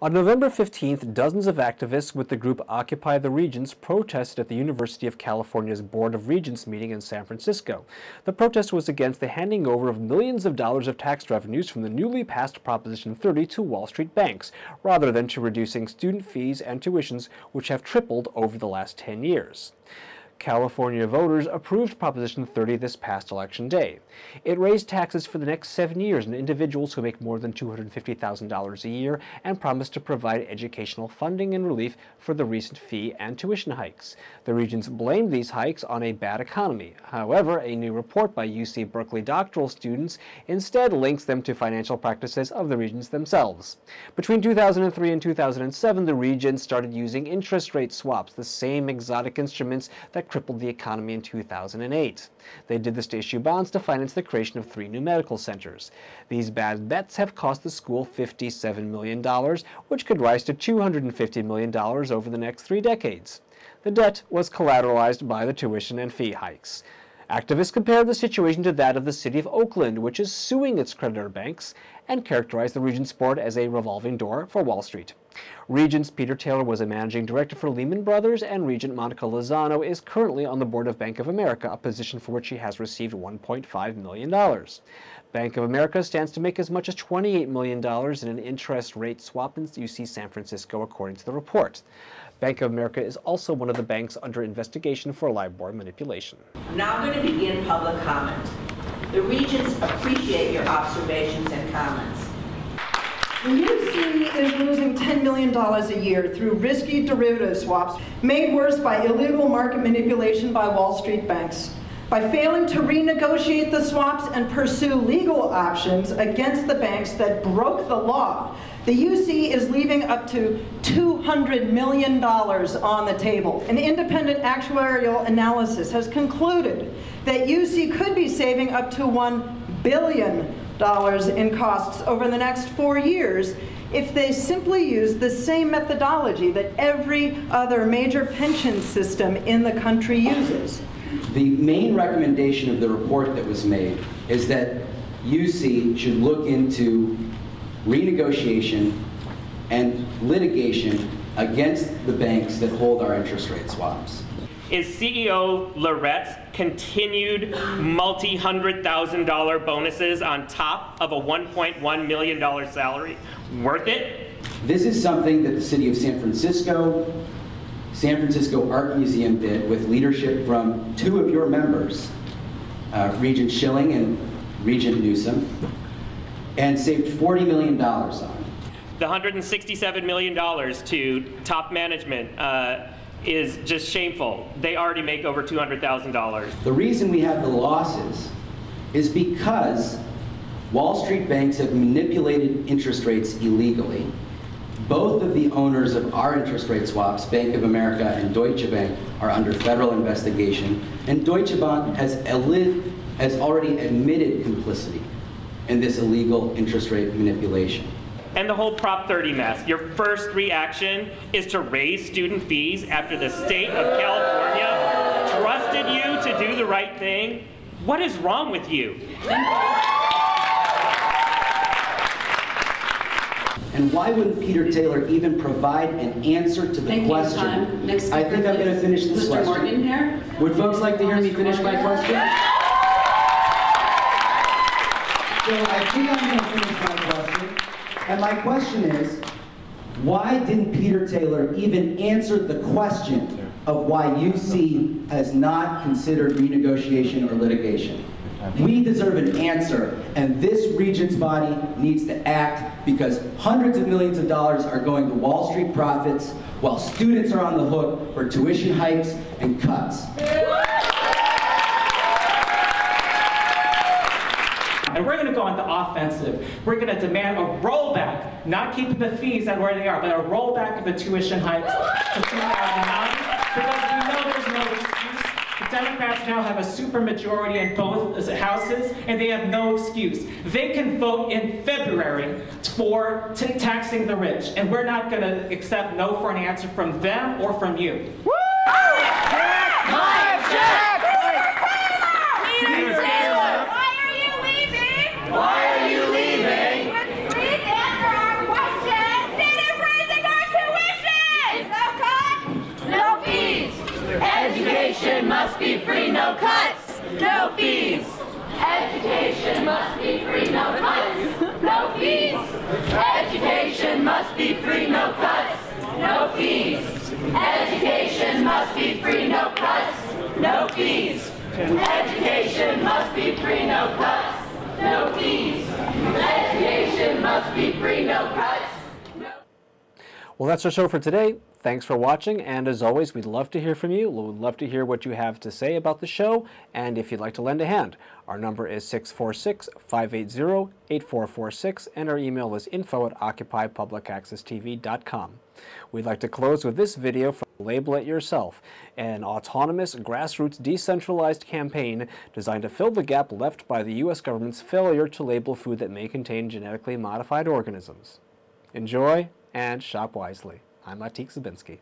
On November 15th, dozens of activists with the group Occupy the Regents protested at the University of California's Board of Regents meeting in San Francisco. The protest was against the handing over of millions of dollars of tax revenues from the newly passed Proposition 30 to Wall Street banks, rather than to reducing student fees and tuitions, which have tripled over the last 10 years. California voters approved Proposition 30 this past election day. It raised taxes for the next seven years on individuals who make more than $250,000 a year and promised to provide educational funding and relief for the recent fee and tuition hikes. The Regents blamed these hikes on a bad economy. However, a new report by UC Berkeley doctoral students instead links them to financial practices of the Regents themselves. Between 2003 and 2007, the Regents started using interest rate swaps, the same exotic instruments that crippled the economy in 2008. They did this to issue bonds to finance the creation of three new medical centers. These bad bets have cost the school $57 million, which could rise to $250 million over the next three decades. The debt was collateralized by the tuition and fee hikes. Activists compared the situation to that of the city of Oakland, which is suing its creditor banks, and characterized the Regents board as a revolving door for Wall Street. Regents Peter Taylor was a managing director for Lehman Brothers, and Regent Monica Lozano is currently on the board of Bank of America, a position for which she has received $1.5 million. Bank of America stands to make as much as $28 million in an interest rate swap in UC San Francisco, according to the report. Bank of America is also one of the banks under investigation for LIBOR manipulation. I'm now going to begin public comment. The Regents appreciate your observations and comments. The UC is losing $10 million a year through risky derivative swaps made worse by illegal market manipulation by Wall Street banks. By failing to renegotiate the swaps and pursue legal options against the banks that broke the law, the UC is leaving up to $200 million on the table. An independent actuarial analysis has concluded that UC could be saving up to $1 billion in costs over the next four years if they simply use the same methodology that every other major pension system in the country uses. The main recommendation of the report that was made is that UC should look into renegotiation and litigation against the banks that hold our interest rate swaps. Is CEO Laret's continued multi-hundred thousand dollar bonuses on top of a $1.1 million salary worth it? This is something that the city of San Francisco, San Francisco Art Museum did with leadership from two of your members, uh, Regent Schilling and Regent Newsom and saved $40 million on. The $167 million to top management uh, is just shameful. They already make over $200,000. The reason we have the losses is because Wall Street banks have manipulated interest rates illegally. Both of the owners of our interest rate swaps, Bank of America and Deutsche Bank, are under federal investigation, and Deutsche Bank has, has already admitted complicity in this illegal interest rate manipulation. And the whole Prop 30 mess. Your first reaction is to raise student fees after the state of California trusted you to do the right thing? What is wrong with you? And why wouldn't Peter Taylor even provide an answer to the Thank question? I think I'm going to finish this Mr. question. Morgan here. Would folks like to hear me finish my question? So I think I'm going to finish my question. And my question is, why didn't Peter Taylor even answer the question of why UC has not considered renegotiation or litigation? We deserve an answer, and this Regents body needs to act because hundreds of millions of dollars are going to Wall Street profits while students are on the hook for tuition hikes and cuts. And we're going to go on the offensive. We're going to demand a rollback, not keeping the fees at where they are, but a rollback of the tuition hikes to 2009 because we know there's no excuse. The Democrats now have a supermajority in both houses, and they have no excuse. They can vote in February for taxing the rich, and we're not going to accept no for an answer from them or from you. Woo! Why must be free, no cuts, no fees. Education must be free, no cuts, no fees. Education must be free, no cuts, no fees. Education must be free, no cuts, no fees. Education must be free, no cuts. Well, that's our show for today. Thanks for watching, and as always, we'd love to hear from you. We'd love to hear what you have to say about the show, and if you'd like to lend a hand. Our number is 646-580-8446, and our email is info at occupypublicaccesstv.com. We'd like to close with this video from Label It Yourself, an autonomous, grassroots, decentralized campaign designed to fill the gap left by the U.S. government's failure to label food that may contain genetically modified organisms. Enjoy and shop wisely. I'm Atik Zabinski.